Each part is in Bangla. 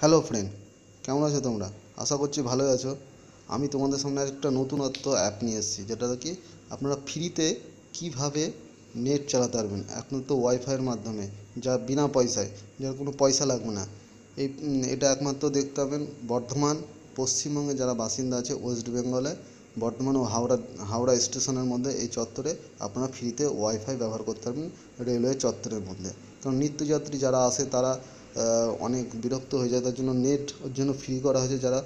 হ্যালো ফ্রেন্ড কেমন আছো তোমরা? আশা করছি ভালোই আছো। আমি তোমাদের সামনে একটা নতুনত্ব অ্যাপ নিয়ে এসেছি যেটা কি আপনারা ফ্রিতে কীভাবে নেট চালাতে পারবেন? এখন তো ওয়াইফাইয়ের মাধ্যমে, যা বিনা পয়সায়, যার কোনো পয়সা লাগবে না। এই এটা একমাত্র দেখতে পাবেন বর্ধমান, পশ্চিমবঙ্গে যারা বাসিন্দা আছে ওয়েস্ট বেঙ্গলে বর্ধমান ও হাওড়া হাওড়া স্টেশনের মধ্যে এই চত্বরে আপনারা ফ্রিতে ওয়াইফাই ব্যবহার করতে পারবেন রেলওয়ে চত্বরের মধ্যে। কারণ নিত্যযাত্রী যারা আসে, তারা অনেক বিরক্ত হয়ে যায়, তার জন্য নেট ওর জন্য ফ্রি করা হয়েছে যারা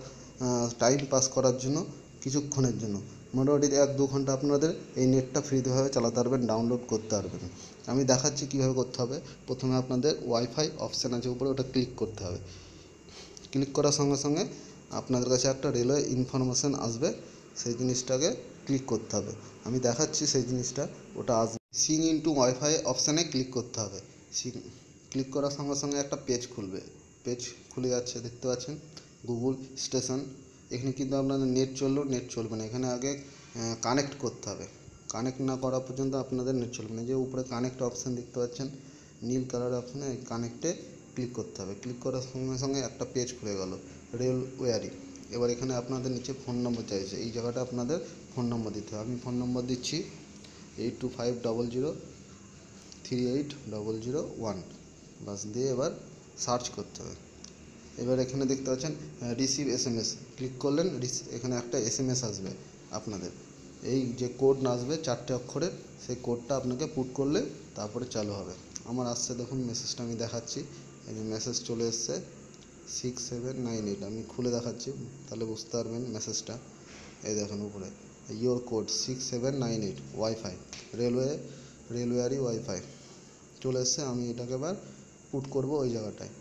টাইম পাস করার জন্য, কিছুক্ষণের জন্য। মোটামুটি এক দু ঘণ্টা আপনাদের এই নেটটা ফ্রিতেভাবে চালাতে পারবেন ডাউনলোড করতে পারবেন। আমি দেখাচ্ছি কীভাবে করতে হবে। প্রথমে আপনাদের ওয়াইফাই অপশান আছে উপরে, ওটা ক্লিক করতে হবে। ক্লিক করার সঙ্গে সঙ্গে আপনাদের কাছে একটা রেলওয়ে ইনফরমেশান আসবে, সেই জিনিসটাকে ক্লিক করতে হবে। আমি দেখাচ্ছি সেই জিনিসটা, ওটা আসবে। সিং ইনটু ওয়াইফাই অপশানে ক্লিক করতে হবে। সিং ক্লিক করার সঙ্গে সঙ্গে একটা পেজ খুলবে। পেজ খুলে যাচ্ছে, দেখতে পাচ্ছেন? গুগল স্টেশন এখানে কিন্তু আপনাদের নেট চললেও নেট চলবে না। এখানে আগে কানেক্ট করতে হবে। কানেক্ট না করা পর্যন্ত আপনাদের নেট চলবে না। যে উপরে কানেক্ট অপশান দেখতে পাচ্ছেন, নীল কালার অপশানে কানেক্টে ক্লিক করতে হবে। ক্লিক করার সঙ্গে সঙ্গে একটা পেজ খুলে গেল রেলওয়ারি এবার এখানে আপনাদের নিচে ফোন নম্বর চাইছে। এই জায়গাটা আপনাদের ফোন নম্বর দিতে হবে। আমি ফোন নম্বর দিচ্ছি eight two five double zero three eight double zero one বাস দিয়ে এবার সার্চ করতে হবে। এবার এখানে দেখতে পাচ্ছেন receive S M S click করলেন এখানে একটা এস এম এস আসবে আপনাদের। এই যে কোড আসবে, চারটে অক্ষরের, সেই কোডটা আপনাকে পুট করলে তারপরে চালু হবে। আমার আসছে দেখুন মেসেজটা আমি দেখাচ্ছি। এই যে মেসেজ চলে এসছে সিক্স সেভেন নাইন এইট আমি খুলে দেখাচ্ছি, তাহলে বুঝতে পারবেন মেসেজটা এই দেখুন উপরে। Your code six seven nine eight WiFi railway RailWire WiFi চলে এসছে, আমি এটাকে এবার পুট করব ওই জায়গাটায়।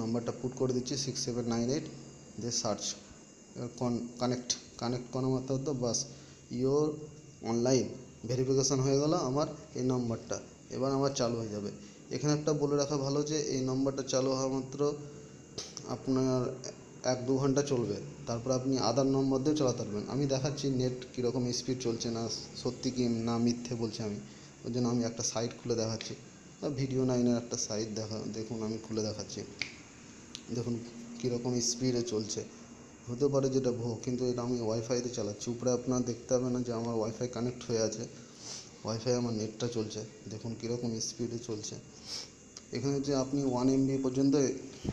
নাম্বারটা পুট করে দিচ্ছি সিক্স সেভেন নাইন এইট দিয়ে সার্চ কানেক্ট কানেক্ট করা মাত্র তো বাস ইয়োর অনলাইন ভেরিফিকেশান হয়ে গেল আমার এই নাম্বারটা এবার আমার চালু হয়ে যাবে। এখানে একটা বলে রাখা ভালো যে এই নাম্বারটা চালু হওয়া মাত্র আপনার এক দু ঘণ্টা চলবে। তারপর আপনি আদার নম্বর দিয়েও চালাতে পারবেন। আমি দেখাচ্ছি নেট কীরকম স্পিড চলছে না, সত্যি কি না মিথ্যে বলছে আমি। ওই জন্য আমি একটা সাইট খুলে দেখাচ্ছি। ভিডিও নাইনের একটা সাইট দেখা, দেখুন, আমি খুলে দেখাচ্ছি। দেখুন কীরকম স্পিডে চলছে। হতে পারে যেটা ভো কিন্তু এটা আমি ওয়াইফাইতে চালাচ্ছি। উপরে আপনারা দেখতে হবে না যে আমার ওয়াইফাই কানেক্ট হয়ে আছে। ওয়াইফাই আমার নেটটা চলছে। দেখুন কীরকম স্পিডে চলছে। এখানে যে আপনি ওয়ান এমবি পর্যন্ত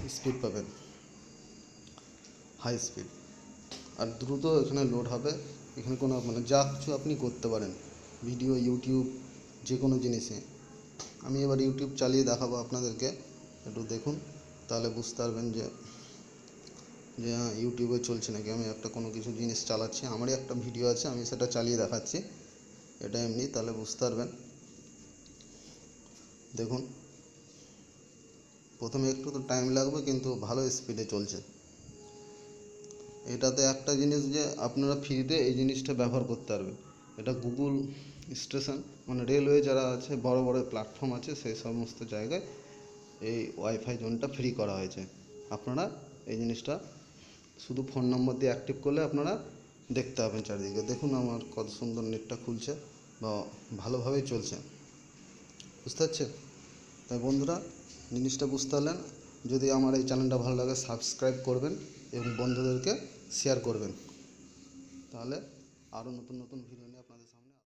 স্পিড পাবেন। হাই স্পিড আর দ্রুত এখানে লোড হবে। এখানে কোনো মানে যা কিছু আপনি করতে পারেন। ভিডিও ইউটিউব যে কোনো জিনিসে। আমি এবার ইউটিউব চালিয়ে দেখাবো আপনাদেরকে। একটু দেখুন, তাহলে বুঝতে পারবেন যে যে হ্যাঁ ইউটিউবে চলছে নাকি। আমি একটা কোনো কিছু জিনিস চালাচ্ছি, আমারই একটা ভিডিও আছে, আমি সেটা চালিয়ে দেখাচ্ছি। এটা এমনি, তাহলে বুঝতে পারবেন। দেখুন, প্রথমে একটু তো টাইম লাগবে, কিন্তু ভালো স্পিডে চলছে। এটাতে একটা জিনিস যে, আপনারা ফ্রিতে এই জিনিসটা ব্যবহার করতে পারবেন। এটা গুগল স্টেশন মানে রেলওয়ে যারা আছে, বড় বড় প্ল্যাটফর্ম আছে, সেই সমস্ত জায়গায় এই ওয়াইফাই জোনটা ফ্রি করা হয়েছে। আপনারা এই জিনিসটা শুধু ফোন নম্বর দিয়ে অ্যাক্টিভ করলে আপনারা দেখতে পাবেন চারিদিকে। দেখুন আমার কত সুন্দর নেটটা খুলছে বা ভালোভাবেই চলছে। বুঝতে পারছেন? তাই বন্ধুরা, জিনিসটা বুঝতে পারলেন। যদি আমার এই চ্যানেলটা ভালো লাগে সাবস্ক্রাইব করবেন এবং বন্ধুদেরকে শেয়ার করবেন। তাহলে আরও নতুন নতুন ভিডিও নিয়ে